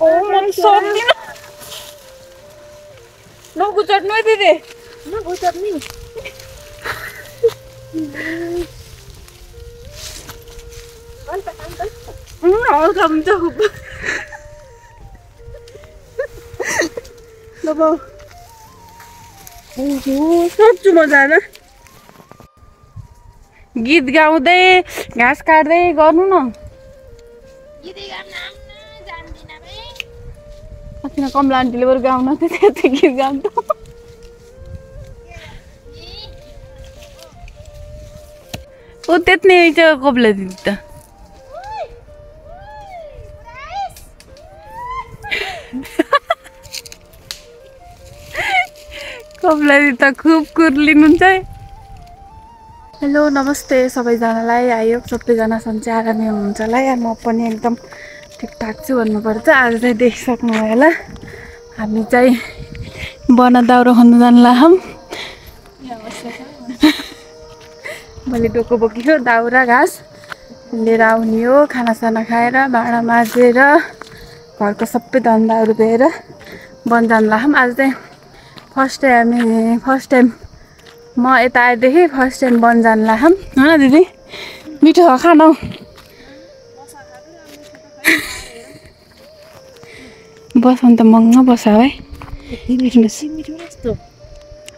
सक्दिन नगुचट्नु है दिदी। हल्का हुन्छ ल बाउ ओहो सक्छु म जान गीत गाउँदै घाँस काट्दै गर्नु न। किन कमला आन्टीले बरु गाउन त्यति गीत गाउनु त ओ त्यति कमला दिदी त। कमला दिदी त खुब कुर्लिनुहुन्छ है। हेलो नमस्ते सबैजनालाई। आयो सबैजना सन्चै आरामै हुनुहुन्छ होला। म पनि एकदम ठिकठाक छु भन्नुपर्छ। आज चाहिँ देखिसक्नुभयो होला। हामी चाहिँ बन दाउरो खन्नु जानु लाहौँ मैले डोको बोकेको दाउरा घाँस। लिएर आउने हो खानासाना खाएर भाँडा माझेर घरको सबै धन्दाहरू दिएर वन जानु लाहौँ आज चाहिँ फर्स्ट टाइम हामी फर्स्ट टाइम म यता आएदेखि फर्स्ट टाइम वन जानु लाहौँ होइन दिदी? मिठो हो खानु। बसाउनु त महँगो बस है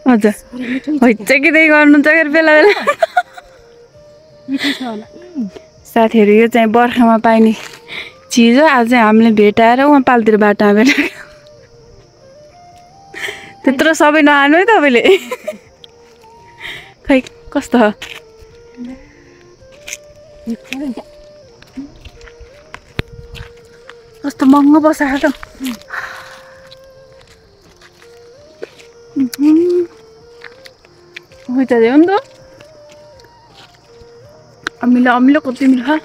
हजुर हैचकिँदै गर्नुहुन्छ के बेला बेला साथीहरू यो चाहिँ बर्खामा पाइने चिज हो आज चाहिँ हामीले भेटाएर उहाँ पालतिर बाटोमा भेटाएको त्यत्रो सबै नहाल्नु है तपाईँले खै कस्तो कस्तो महँगो बसाएको त उता हो नि त अमिलो अमिलो कति मिठो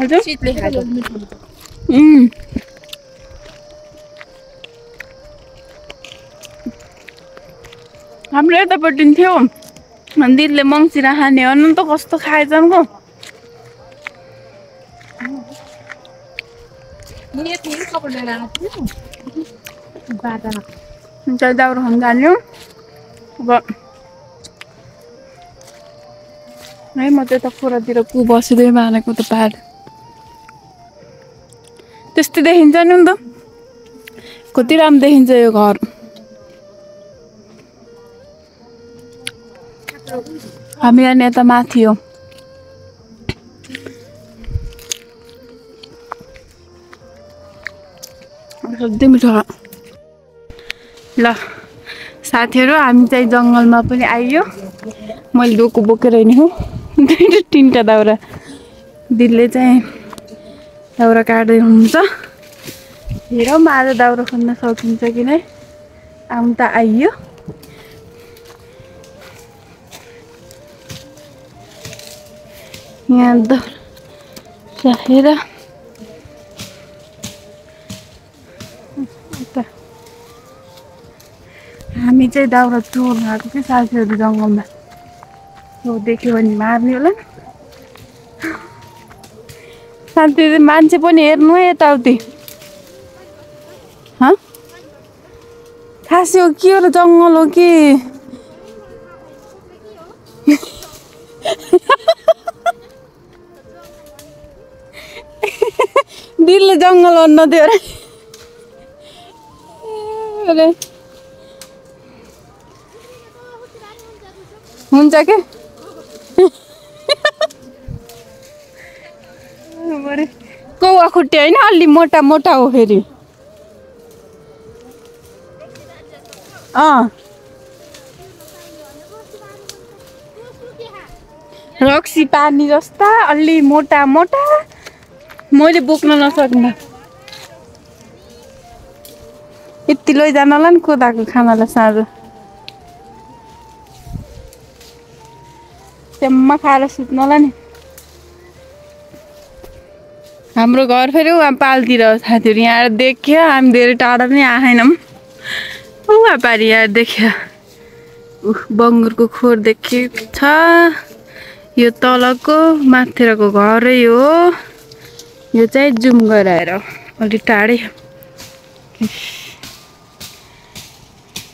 हजुर उम्। हाम्रो यतापट्टि थियो दिदीले मङ्सिरा खाने हो नि त कस्तो खाएछन् गो दाउरो खान जाने हो अब है म त्यता खोरातिर कु बसिँदै मानेको त पाहाड त्यस्तै देखिन्छ नि त कति राम्रो देखिन्छ यो घर हामी यहाँ यता माथि हो सधैँ मिठो। ल साथीहरू हामी चाहिँ जङ्गलमा पनि आइयो। मैले डोको बोकेर हिँडेको दुईवटा तिनवटा दाउरा। दिदीले चाहिँ दाउरा काट्दै हुनुहुन्छ। हेरौँ आज दाउरा खन्न सकिन्छ कि नै। आउनु त आइयो। यहाँ दाउरा हामी चाहिँ दाउरा चोर्नु आएको कि साथीहरू जङ्गलमा? हो देख्यो भने मार्ने होला नि। साथी मान्छे पनि हेर्नु है यताउति। खासै हो के हो र जङ्गल हो कि? दिलले जङ्गल भन्नु थियो अरे। हुन्छ के? कौवा खुट्टे होइन? अलि मोटा मोटा हो फेरि। अँ। रक्सी पानी जस्ता अलि मोटा मोटा। मैले बोक्न नसक्ने। यति लैजान होला नि कोदाको खानालाई साँझ। च्याम्मा खाएर सुत्नला नि। हाम्रो घर फेरि पालतिर साथीहरू यहाँ आएर देख्यो हामी धेरै टाढा पनि आएनौँ उहाँ पारि यहाँ देख्यो। उह, बङ्गुरको खोर देखेको छ। यो तलको माथितिरको घरै हो। यो चाहिँ जुम गराएर अलिक टाढै।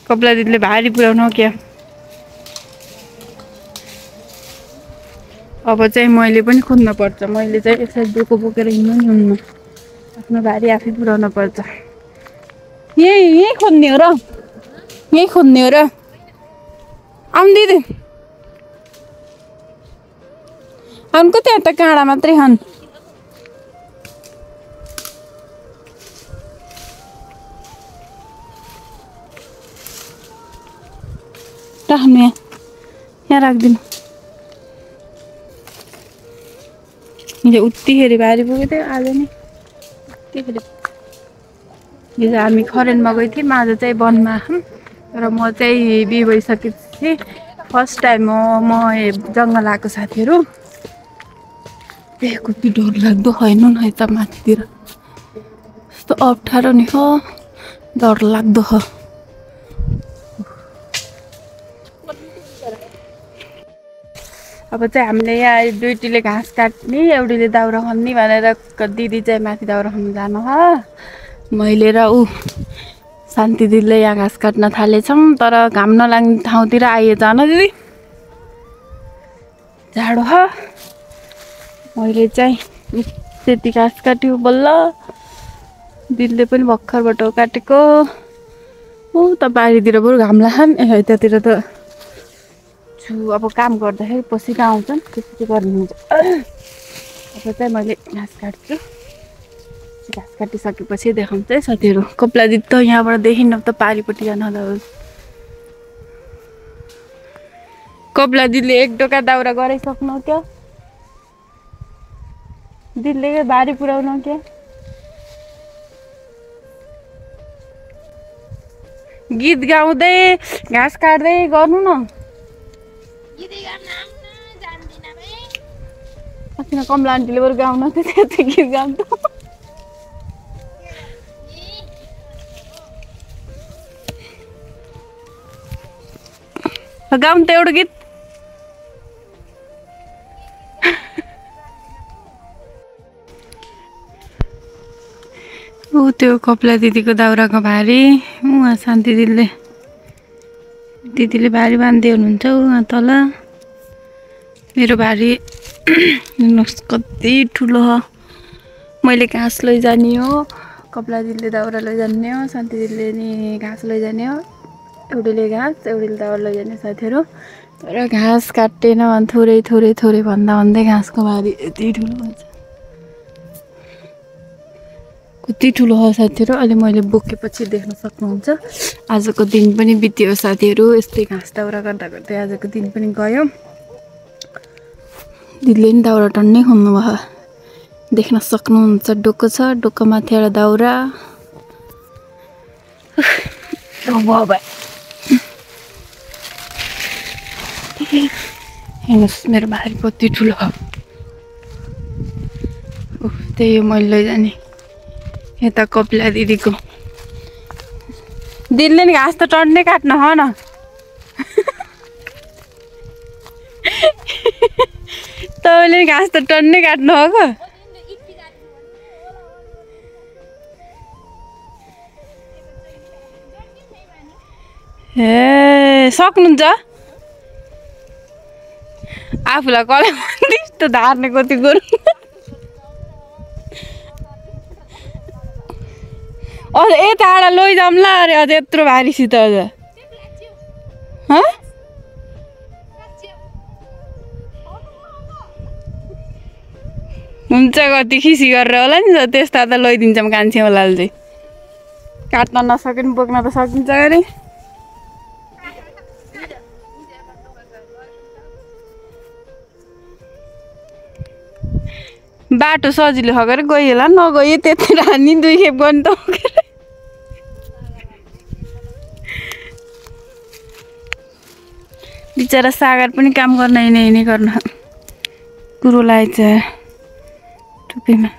कपला दिदीले भारी पुऱ्याउनु क्या? अब चाहिँ मैले पनि खोज्न पर्छ मैले चाहिँ यसरी दुःख बोकेर हिँड्नु नि हुन्न। आफ्नो भारी आफै पुऱ्याउनु पर्छ। यहीँ यहीँ खोज्ने हो र। यहीँ खोज्ने हो र। आउनु दिदी। आउनुको त्यहाँ त काँडा मात्रै खान् राख्नु यहाँ। यहाँ राखिदिनु। हिजो उतिखेरि भारी पुगेको थियो आज नि उतिखेरि हिजो हामी खरेनमा गएको थियौँ आज चाहिँ वनमा र म चाहिँ बिहे भइसकेपछि फर्स्ट टाइम हो म जङ्गल आएको साथीहरू ए कति डर लाग्दो होइन न यता माथितिर यस्तो अप्ठ्यारो नि हो डर लाग्दो हो अब चाहिँ हामीले यहाँ दुइटीले घाँस काट्ने एउटीले दाउरा खन्ने भनेर दिदी चाहिँ माथि दाउरा खन्नु जानु हो। मैले र ऊ शान्ति दिदीले यहाँ घाँस काट्न थालेछौँ तर घाम नलाग्ने ठाउँतिर आइए जान दिदी। जाडो हो। मैले चाहिँ त्यति घाँस काट्यो बल्ल। दिदीले पनि भर्खरबाट काटेको। ऊ त बारीतिर बरु घाम लाग्छ ए यतातिर त छु अब काम गर्दाखेरि पसिना आउँछन् त्यसपछि गर्नु हुन्छ अब चाहिँ मैले घाँस काट्छु। घाँस काटिसकेपछि देखाउँछ है साथीहरू कपला दिदी त यहाँबाट देखिन त पारिपट्टि जान होला। कपला दिदीले एक डोका दाउरा गराइसक्नु क्या दिदीले बारी पुऱ्याउनु क्या गीत गाउँदै घाँस काट्दै गर्नु न। अस्ति कमला आन्टीले बरु गाउन त्यति गीत गाउँछ गाउँ त एउटा गीत ऊ त्यो कपला दिदीको दाउराको भारी उहाँ शान्ति दिदीले दिदीले भारी बाँध्दै हुनुहुन्छ उहाँ तल मेरो हेर्नुहोस् कति ठुलो मैले घाँस लैजाने हो। कपला दिदीले दाउरा लैजाने हो। शान्ति दिदीले नि घाँस लैजाने हो। एउटीले घाँस एउटीले दाउरा लैजाने साथीहरू। तर घाँस काटेन भने थोरै थोरै थोरै भन्दा भन्दै घाँसको भारी यति ठुलो हुन्छ। कति ठुलो हो साथीहरू अहिले मैले बोकेपछि देख्न सक्नुहुन्छ। आजको दिन पनि बित्यो साथीहरू। यस्तै घाँस दाउरा गर्दा गर्दै आजको दिन पनि गयो। दिदीले पनि दाउरा टन्नै खोल्नु भयो देख्न सक्नुहुन्छ डोको छ डोको माथि एउटा दाउरा हेर्नुहोस् मेरो भारी कति ठुलो हो. उफ, त्यही हो मैले लैजाने यता कपिला दिदीको दिदीले नि घाँस त टन्नै काट्न हो न? तपाईँले घाँस त टन्नै काट्नु हो क ए सक्नुहुन्छ? आफूलाई कसलाई त्यस्तो धार्ने कति गर्नु अझ यताबाट लैजाउँला अरे अझ यत्रो भारीसित अझ। हुन्छ कति खिसी गरेर होला नि त त्यस्ता त लैदिन्छौँ कान्छे होलाले चाहिँ काट्न नसके पनि बोक्न त सकिन्छ अरे। बाटो सजिलो खगेर गयो होला नगयो त्यति रानी दुई खेप गर्नु त बिचरा सागर पनि काम गर्न हिँडे हिँडे गर्न कुरो लागेछ टुपीमा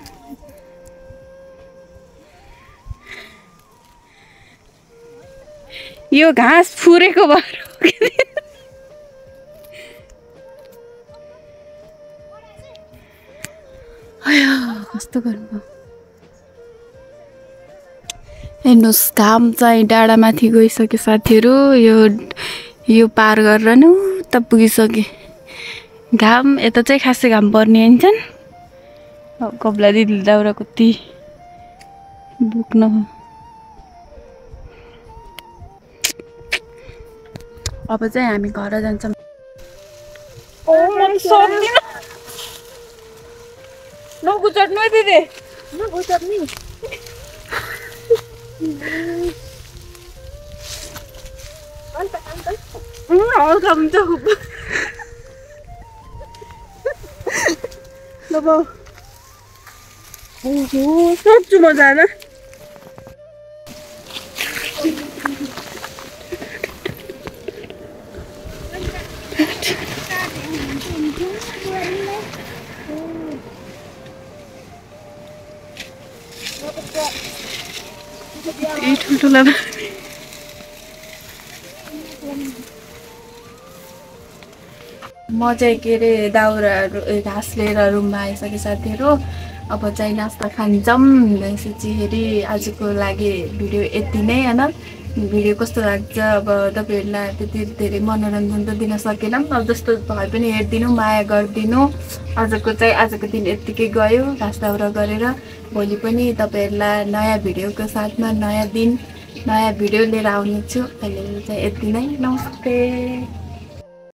यो घाँस फुरेको भएर कस्तो गर्नु हेर्नुहोस् घाम चाहिँ डाँडामाथि गइसक्यो साथीहरू यो यो पार गरेर नै उता पुगिसकेँ घाम यता चाहिँ खासै घाम पर्ने होइन कपला दिदीले दाउरा कति बोक्न अब चाहिँ हामी घर जान्छौँ नगुचट्नु है दिदी हल्का हुन्छ सोध्छु म जान म चाहिँ के अरे दाउराहरू घाँस लिएर रुममा आइसकेँ साथीहरू अब चाहिँ नास्ता खान्छौँ त्यसपछि आजको लागि भिडियो यति नै होइन। भिडियो कस्तो लाग्छ अब तपाईँहरूलाई त्यति धेरै मनोरञ्जन त दिन सकेनौँ। अब जस्तो भए पनि हेरिदिनु माया गरिदिनु। आजको चाहिँ आजको दिन यत्तिकै गयो घाँस दाउरा गरेर। भोलि पनि तपाईँहरूलाई नयाँ भिडियोको साथमा नयाँ दिन नयाँ भिडियो लिएर आउनेछु। अहिले चाहिँ यति नै। नमस्ते।